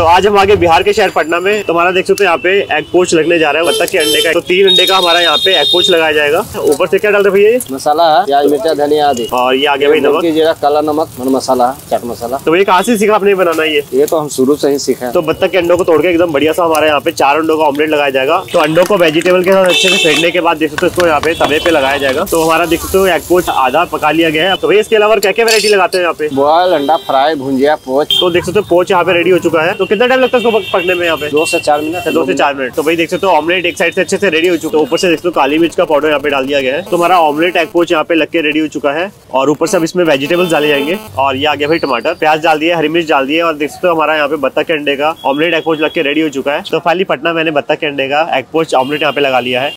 तो आज हम आगे बिहार के शहर पटना में तो हमारा देख सकते हो यहाँ पे एग पोच लगने जा रहा है बत्तख के अंडे का। तो तीन अंडे का हमारा यहाँ पे एग पोच लगाया जाएगा। ऊपर से क्या डालते हैं भैया मसाला प्याज मिर्चा धनिया आदि। और ये आगे भाई नमक। जीरा काला नमक मसाला चाट मसाला। तो ये कहाँ से सीखा आपने बनाना ये? ये तो हम शुरू से ही सीखा हैं। तो बत्तख के अंडों को तोड़ के एकदम बढ़िया सा हमारे यहाँ पे चार अंडों का ऑमलेट लगाया जाएगा। तो अंडों को वेजिटेबल के साथ अच्छे से फेंटने के बाद देख सकते हो इसको यहाँ पे तवे पे लगाया जाएगा। तो हमारा देख सकते हो एग पोच आधा पका लिया गया है। तो भैया इसके अलावा क्या क्या वैरायटी लगाते हैं यहाँ पे? बॉयल अंडा फ्राई भुंजिया पोच। तो देख सकते हो पोच यहाँ पे रेडी हो चुका है। तो कितना टाइम लगता है इसको पक- पकने में यहाँ पे? दो से चार मिनट दो से चार मिनट। तो भाई देख सकते हो ऑमलेट एक साइड से अच्छे से रेडी हो चुका है। ऊपर से देख सकते काली मिर्च का पाउडर यहाँ पे डाल दिया गया है। तो हमारा ऑमलेट एग पोच यहाँ पे लग के रेडी हो चुका है। और ऊपर से अब इसमें वेजिटेबल्स डाले जाएँगे। और ये आ गया भाई टमाटर। प्याज डाल दिया हरी मिर्च डाल दिया और देख सकते हो हमारा यहाँ पे बत्तख के अंडे का ऑमलेट एग पोच लग के रेडी हो चुका है। तो फाइनली पटना मैंने बत्ता के अंडे का एग पोच ऑमलेट यहाँ पे लगा लिया है।